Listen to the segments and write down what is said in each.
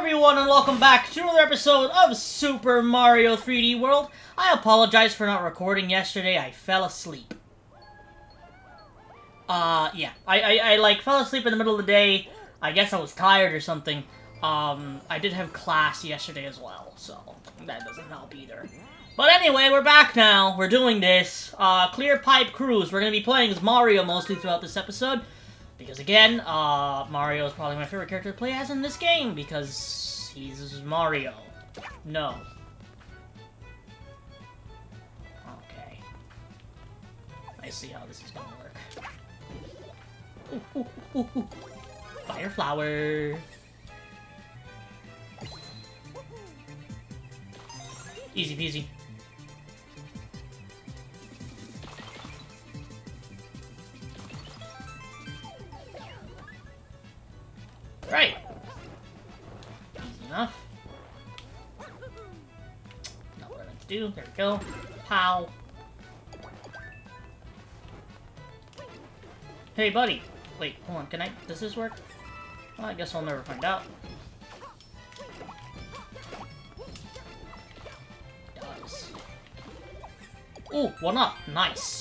everyone, and welcome back to another episode of Super Mario 3D World. I apologize for not recording yesterday. I fell asleep. Uh, yeah. I, I, I, like, fell asleep in the middle of the day. I guess I was tired or something. Um, I did have class yesterday as well, so that doesn't help either. But anyway, we're back now. We're doing this. Uh, Clear Pipe Cruise. We're gonna be playing as Mario mostly throughout this episode. Because again, uh, Mario is probably my favorite character to play as in this game, because he's Mario. No. Okay. I see how this is gonna work. Fire flower! Easy peasy. Right. Easy enough. Not what I meant to do. There we go. Pow. Hey, buddy. Wait, hold on. Can I... Does this work? Well, I guess I'll never find out. Does. Ooh, one up. Nice.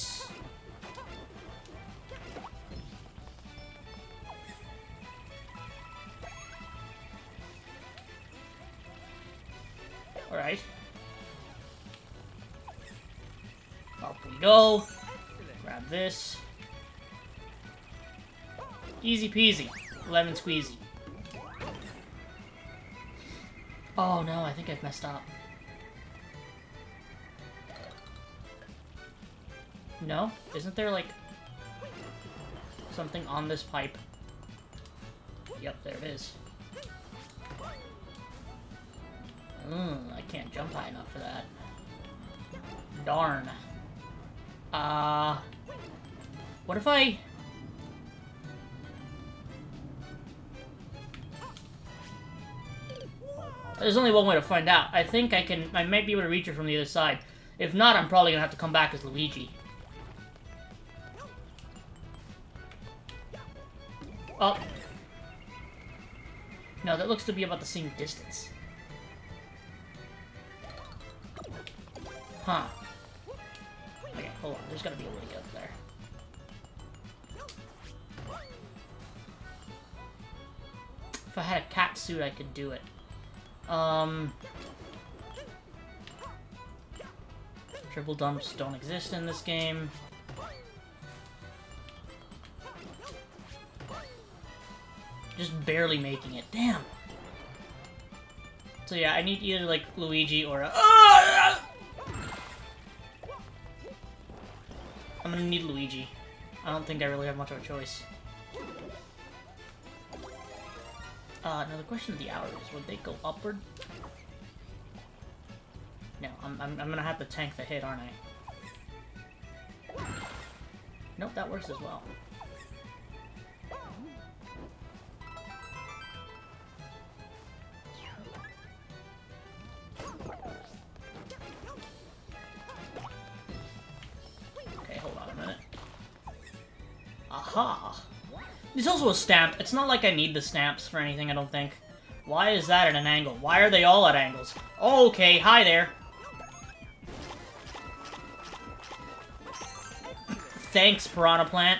Go. Grab this. Easy peasy. Lemon squeezy. Oh no, I think I've messed up. No? Isn't there like something on this pipe? Yep, there it is. Mm, I can't jump high enough for that. Darn. Uh... What if I... There's only one way to find out. I think I can... I might be able to reach her from the other side. If not, I'm probably gonna have to come back as Luigi. Oh. No, that looks to be about the same distance. Huh. Hold on. There's gotta be a way up there. If I had a cat suit, I could do it. Um... Triple dumps don't exist in this game. Just barely making it. Damn! So yeah, I need either, like, Luigi or a... I'm gonna need Luigi. I don't think I really have much of a choice. Uh, now the question of the hour is, would they go upward? No, I'm, I'm, I'm gonna have to tank the hit, aren't I? Nope, that works as well. Also stamp. It's not like I need the stamps for anything, I don't think. Why is that at an angle? Why are they all at angles? Okay, hi there. Thanks, Piranha Plant.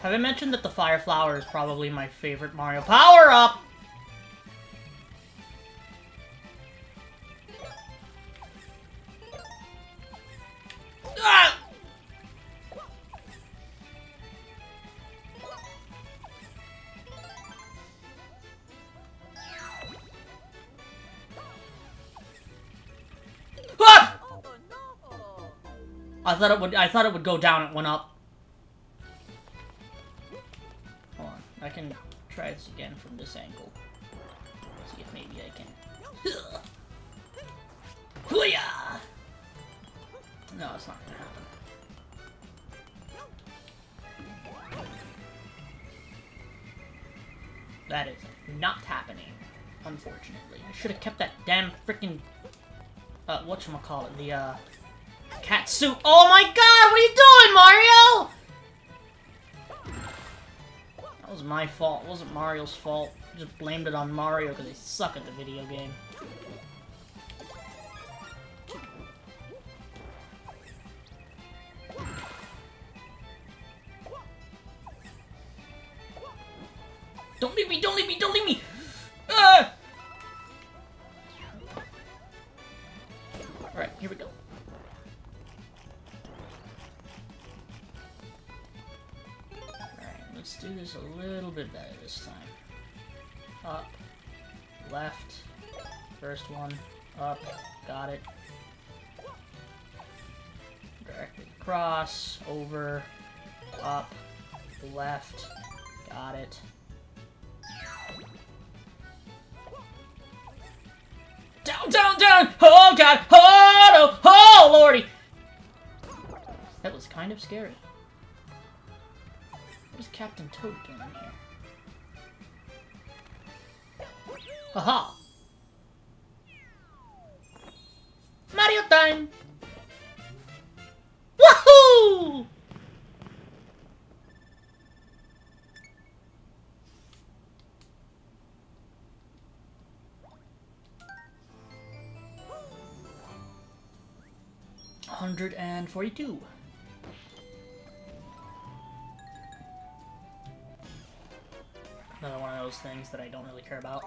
Have I mentioned that the Fire Flower is probably my favorite Mario power-up? I thought it would. I thought it would go down. It went up. Hold on. I can try this again from this angle. See if maybe I can. No, it's not gonna happen. That is not happening, unfortunately. I should have kept that damn freaking uh, whatchamacallit, the, uh, suit. Oh my god, what are you doing, Mario? That was my fault. It wasn't Mario's fault. I just blamed it on Mario because they suck at the video game. Don't leave me! Don't leave me! Don't leave me! Ah! Alright, here we go. This a little bit better this time. Up, left, first one, up, got it. Directly across, over, up, left, got it. Down, down, down! Oh god! Oh no! Oh lordy! That was kind of scary. Captain Toad doing here? Haha! Mario time! Woohoo! Hundred and forty-two. Those things that I don't really care about.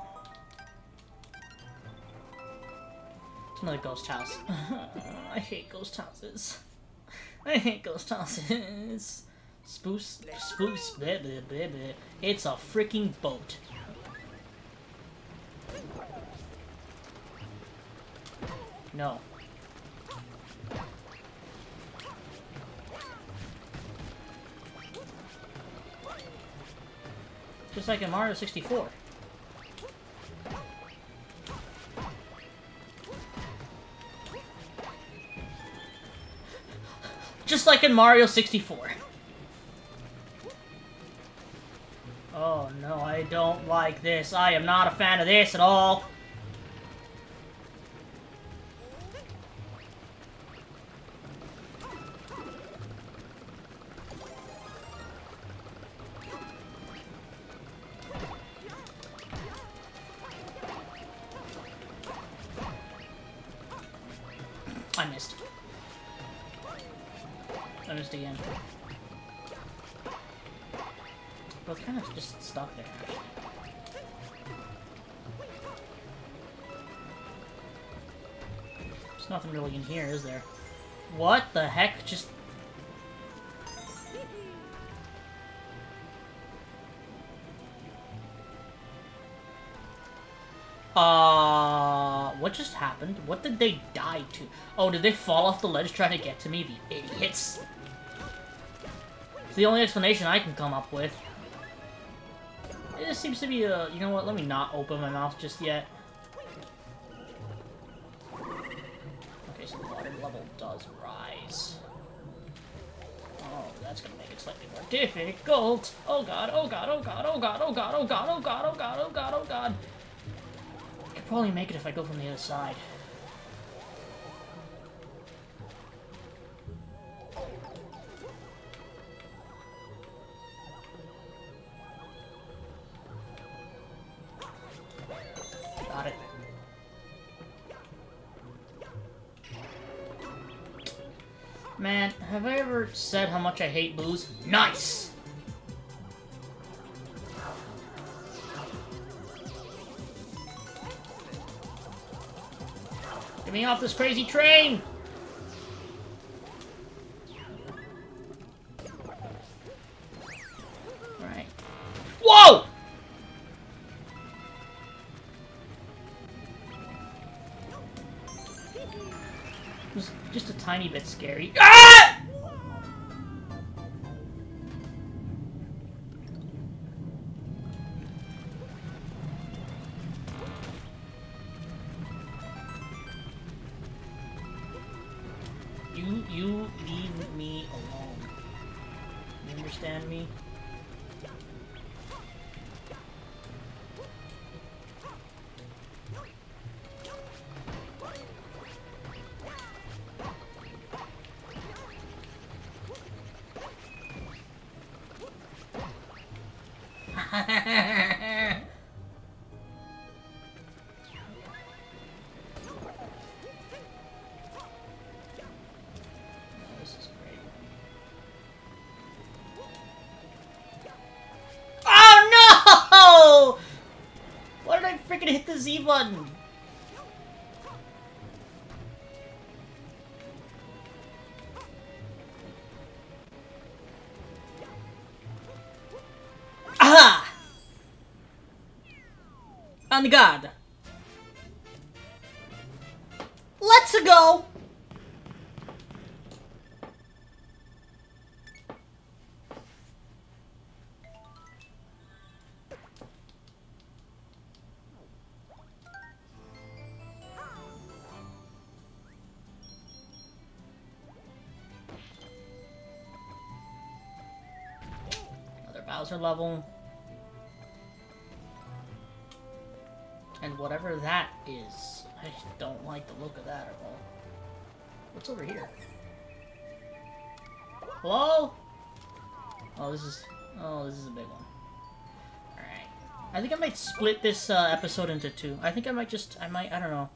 It's another ghost house. I hate ghost houses. I hate ghost houses. Spoos, spoos, bleh, bleh, bleh, bleh. It's a freaking boat. No. Just like in Mario 64. Just like in Mario 64. Oh no, I don't like this. I am not a fan of this at all. Missed. I missed again. Well, kind of just stuck there. There's nothing really in here, is there? What the heck? Just... happened? What did they die to? Oh, did they fall off the ledge trying to get to me? The idiots. It's the only explanation I can come up with. It seems to be a... You know what? Let me not open my mouth just yet. Okay, so the water level does rise. Oh, that's gonna make it slightly more difficult. Oh god, oh god, oh god, oh god, oh god, oh god, oh god, oh god, oh god, oh god. I probably make it if I go from the other side. Got it. Man, have I ever said how much I hate Boos? Nice! Me off this crazy train! Alright. Whoa! It was just a tiny bit scary. Ah! You, leave me alone. You understand me? Button? Aha! On guard. Let's go! Bowser level. And whatever that is, I don't like the look of that at all. What's over here? Hello? Oh, this is... Oh, this is a big one. Alright. I think I might split this uh, episode into two. I think I might just... I might... I don't know.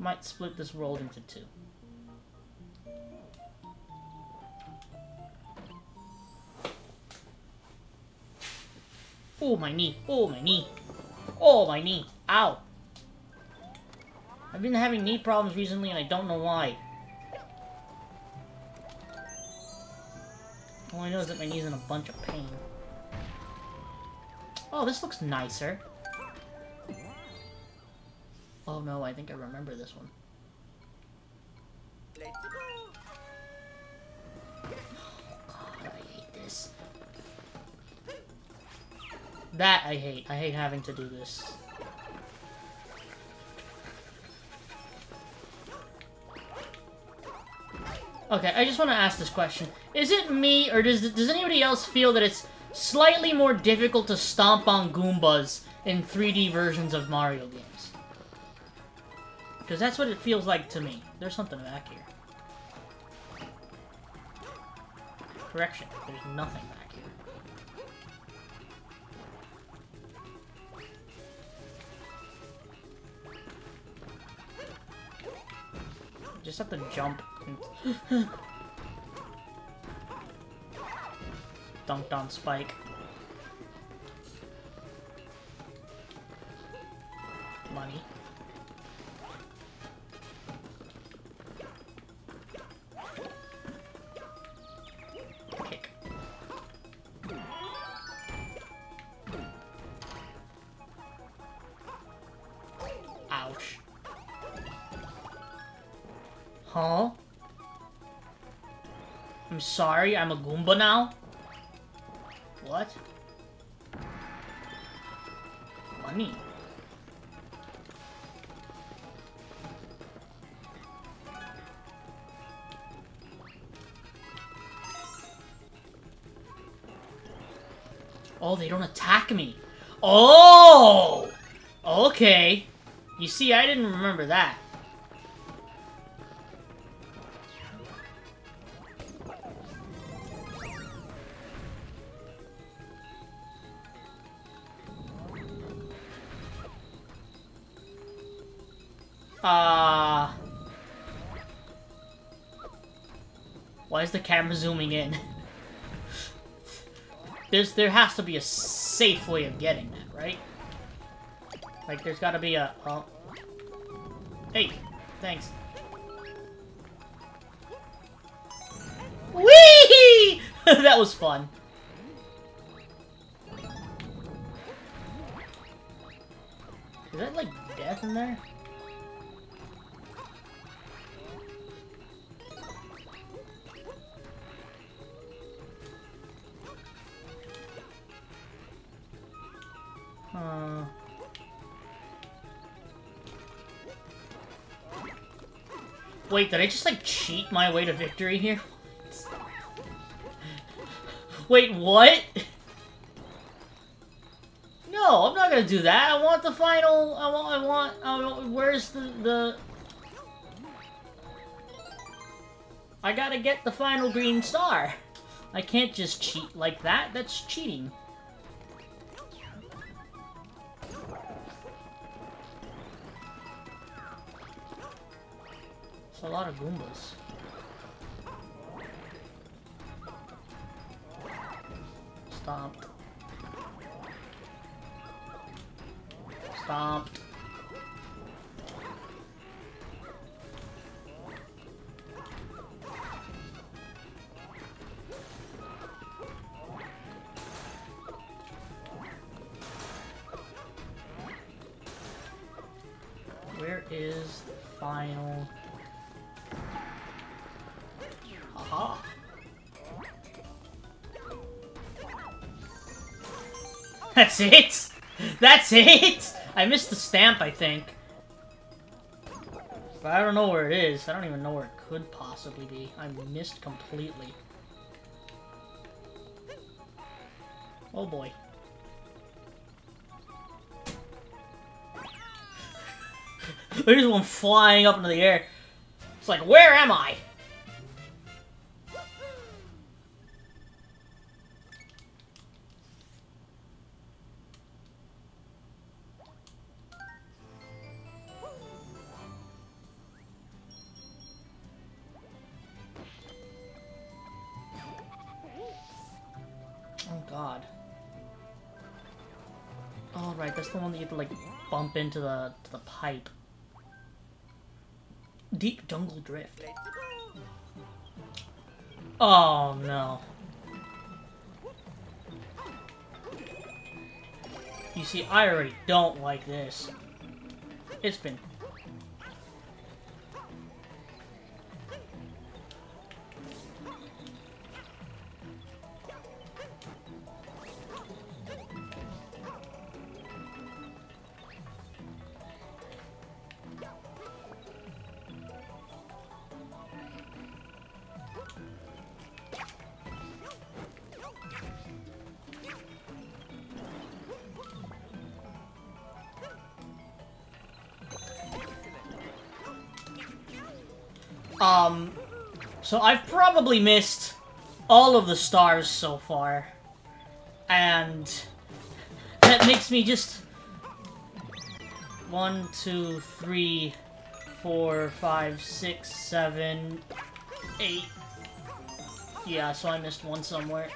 Might split this world into two. Oh, my knee. Oh, my knee. Oh, my knee. Ow. I've been having knee problems recently and I don't know why. All I know is that my knee's in a bunch of pain. Oh, this looks nicer. Oh no, I think I remember this one. Oh god, I hate this. That I hate. I hate having to do this. Okay, I just want to ask this question. Is it me, or does, does anybody else feel that it's slightly more difficult to stomp on Goombas in 3D versions of Mario games? Because that's what it feels like to me. There's something back here. Correction, there's nothing back Just have to jump. and- Dunked on Spike. Sorry, I'm a Goomba now? What? Money. Oh, they don't attack me. Oh! Okay. You see, I didn't remember that. Uh... Why is the camera zooming in? There's, there has to be a safe way of getting that, right? Like, there's gotta be a... Oh. Hey, thanks. Whee! that was fun. Is that, like, death in there? Wait, did I just like cheat my way to victory here? Wait, what? No, I'm not gonna do that. I want the final. I want. I want. I want where's the the? I gotta get the final green star. I can't just cheat like that. That's cheating. A lot of Goombas. Stomped. Stomped. That's it? That's it? I missed the stamp, I think. But I don't know where it is. I don't even know where it could possibly be. I missed completely. Oh boy. There's one flying up into the air. It's like, where am I? Into the the pipe. Deep jungle drift. Oh no. You see, I already don't like this. It's been Um, so I've probably missed all of the stars so far. And that makes me just... One, two, three, four, five, six, seven, eight. Yeah, so I missed one somewhere.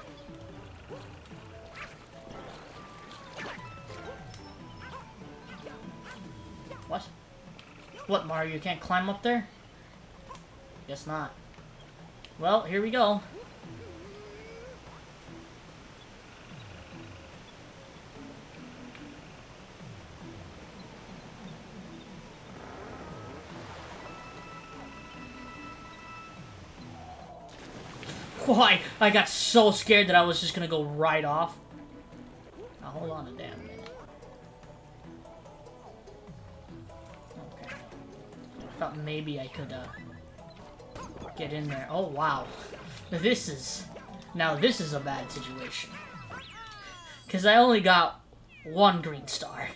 What? What, Mario, you can't climb up there? Guess not. Well, here we go. Why? I got so scared that I was just gonna go right off. Now hold on a damn minute. Okay. I Thought maybe I could, uh get in there. Oh, wow. This is... Now, this is a bad situation. Because I only got one green star.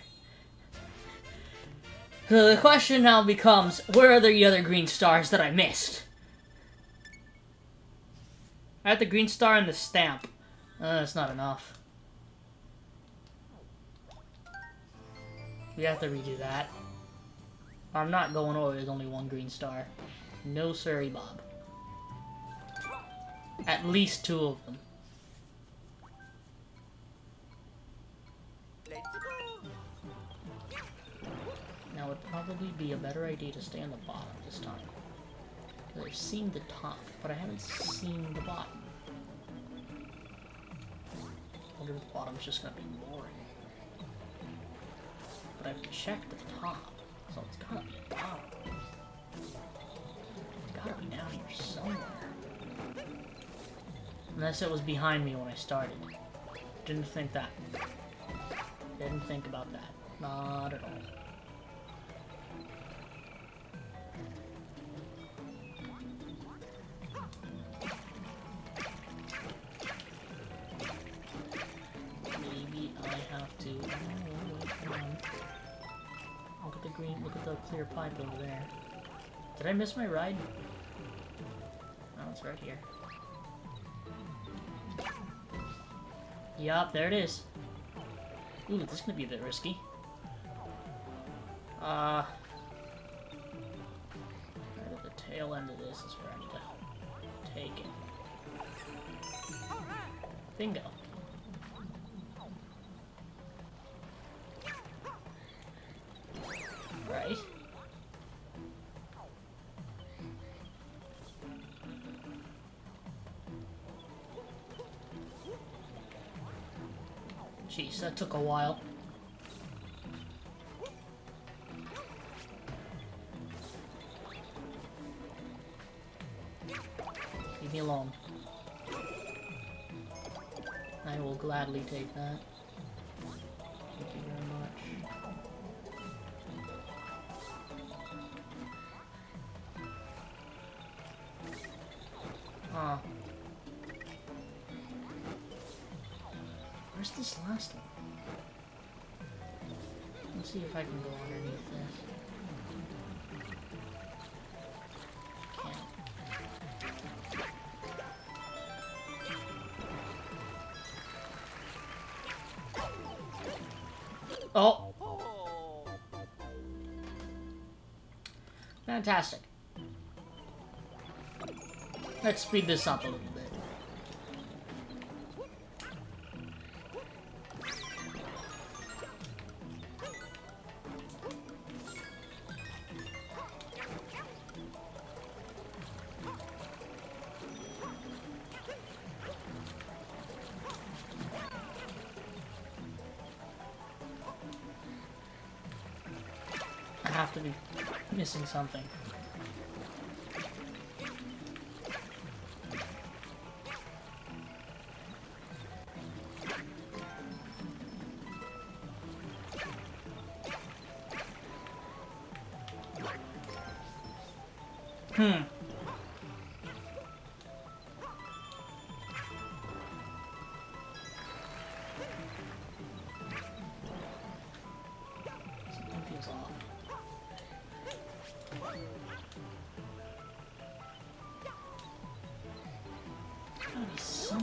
So the question now becomes, where are the other green stars that I missed? I had the green star and the stamp. Uh, that's not enough. We have to redo that. I'm not going over, there's only one green star. No sorry, Bob. At least two of them. Now it would probably be a better idea to stay on the bottom this time. I've seen the top, but I haven't seen the bottom. I wonder if the bottom's just gonna be boring. But I've checked the top, so it's gotta be bottom. It's gotta be down here somewhere. Unless it was behind me when I started. Didn't think that. Didn't think about that. Not at all. Maybe I have to... Look at the green, look at the clear pipe over there. Did I miss my ride? Oh, it's right here. Yup, there it is. Ooh, this is gonna be a bit risky. Uh... Right at the tail end of this is where I need to take it. Bingo. Jeez, that took a while. Leave me alone. I will gladly take that. See if I can go underneath this. Oh! Fantastic. Let's speed this up a little missing something.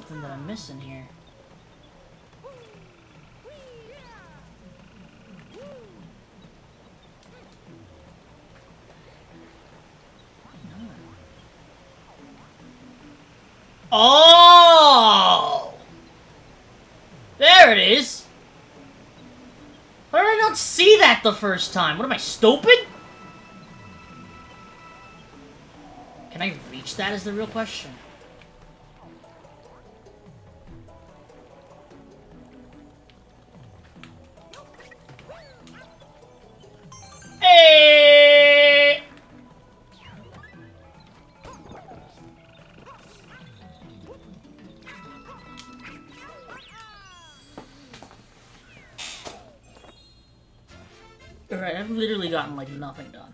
Something that I'm missing here. Oh! There it is! Why did I not see that the first time? What am I, stupid? Can I reach that is the real question. Nothing done.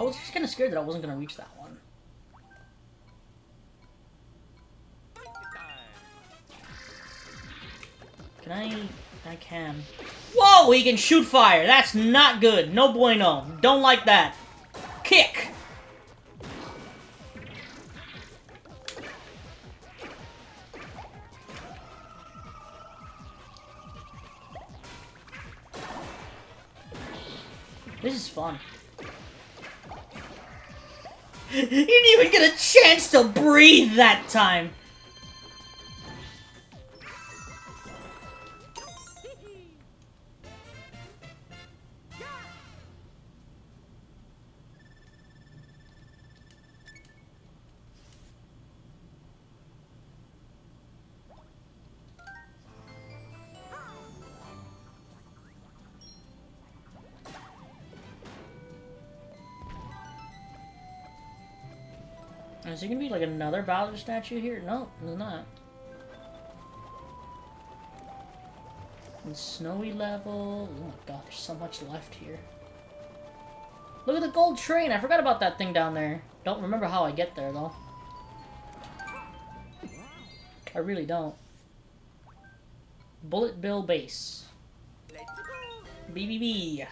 I was just kind of scared that I wasn't going to reach that one. Can. Whoa! He can shoot fire! That's not good! No bueno! Don't like that! Kick! This is fun. He didn't even get a chance to breathe that time! Is there gonna be like another Bowser statue here? No, there's not. And snowy level. Oh my god, there's so much left here. Look at the gold train! I forgot about that thing down there. Don't remember how I get there, though. I really don't. Bullet Bill Base. BBB.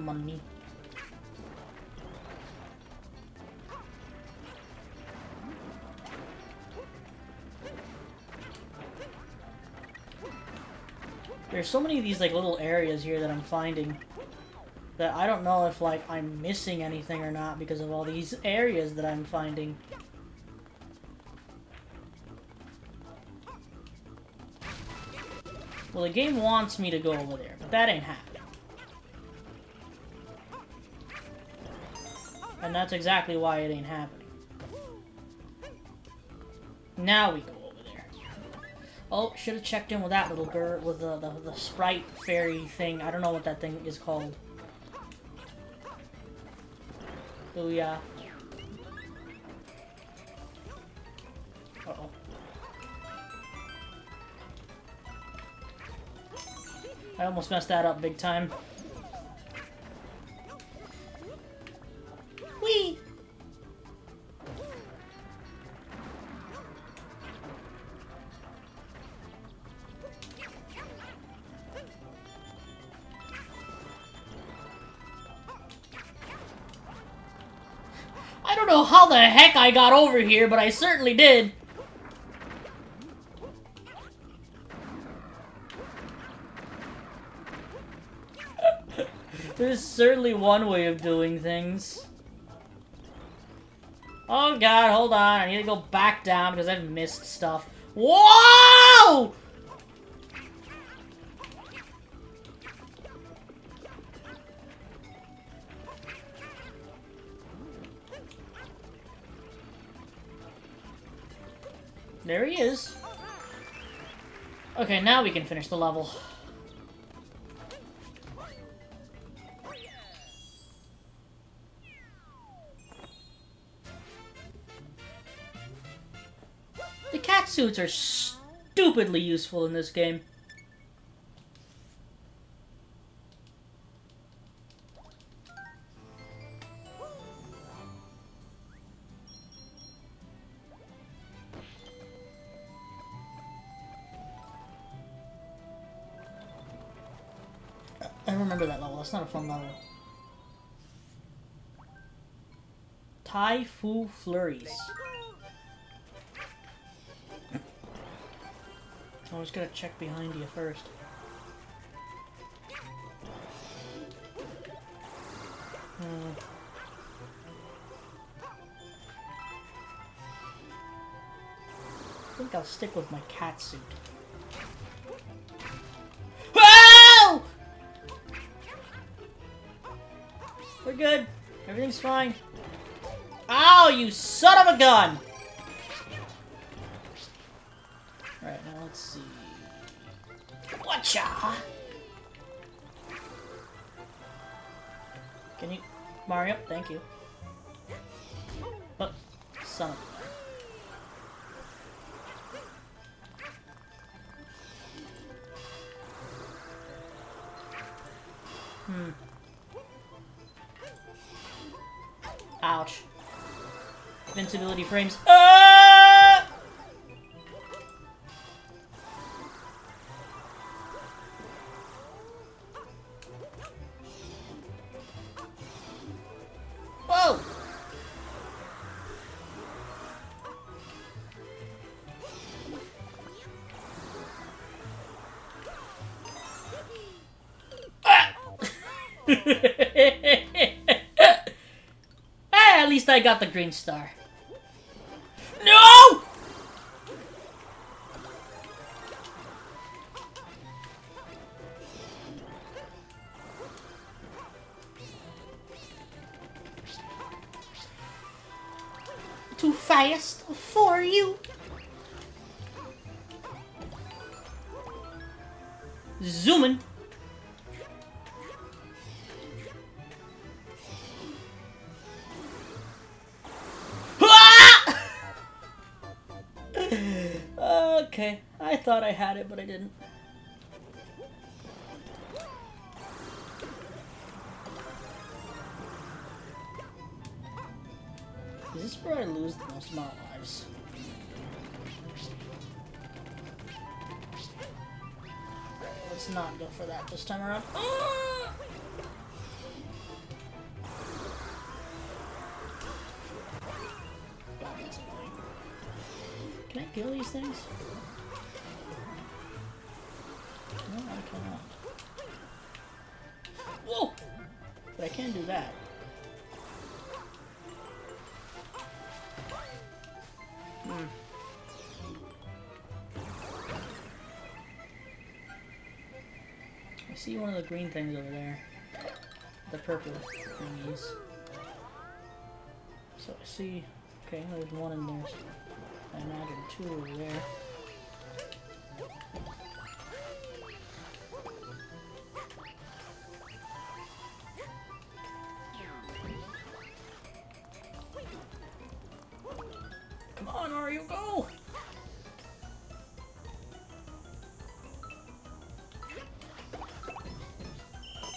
Money. There's so many of these like little areas here that I'm finding that I don't know if like I'm missing anything or not because of all these areas that I'm finding. Well, the game wants me to go over there, but that ain't happening. That's exactly why it ain't happening. Now we go over there. Oh, should have checked in with that little girl, with the, the, the sprite fairy thing. I don't know what that thing is called. Booyah. Uh-oh. I almost messed that up big time. I got over here, but I certainly did. There's certainly one way of doing things. Oh god, hold on. I need to go back down because I've missed stuff. Whoa! He is. Okay, now we can finish the level. The cat suits are stupidly useful in this game. That's not a fun level. Ty-Foo Flurries. I was gonna check behind you first. Hmm. I think I'll stick with my cat suit. We're good. Everything's fine. Ow, you son of a gun! Alright, now let's see. Whatcha? Can you... Mario, thank you. But, son of a... Hmm. Invincibility frames. Ah! Whoa! Ah! at least I got the green star. No! Too fast for you. Zooming. Okay, I thought I had it, but I didn't. Is this where I lose the most amount of lives? Let's not go for that this time around. Ah! Kill these things? No, I cannot. Whoa! But I can do that. Hmm. I see one of the green things over there. The purple thingies. So I see... Okay, there's one in there. I imagine two over there. Come on, Mario, go!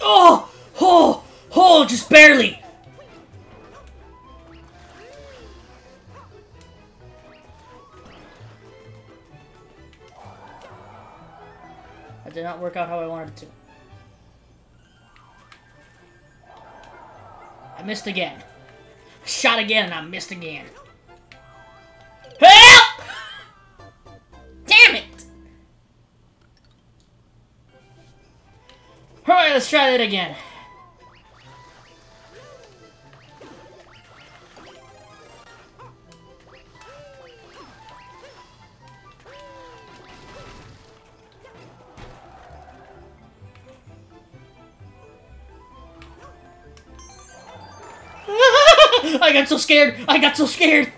Oh! Oh! Oh, just barely! Work out how I wanted to. I missed again. Shot again and I missed again. Help! Damn it! Alright, let's try that again. So scared! I got so scared!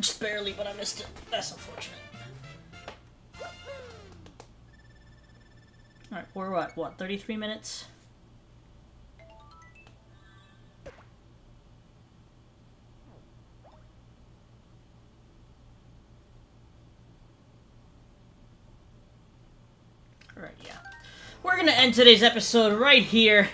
Just barely, but I missed it. That's unfortunate. Alright, we're what? What, 33 minutes? Alright, yeah. We're gonna end today's episode right here.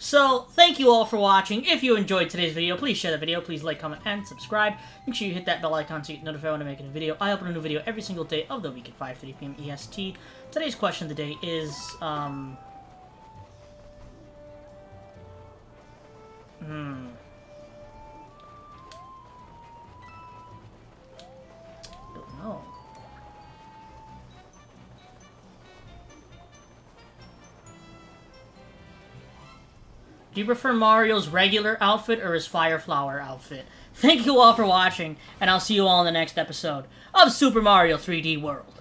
So, thank you all for watching. If you enjoyed today's video, please share the video. Please like, comment, and subscribe. Make sure you hit that bell icon so you get notified when I make a new video. I upload a new video every single day of the week at 5.30 p.m. EST. Today's question of the day is, um... Hmm... Don't know. Do you prefer Mario's regular outfit or his Fire Flower outfit? Thank you all for watching, and I'll see you all in the next episode of Super Mario 3D World.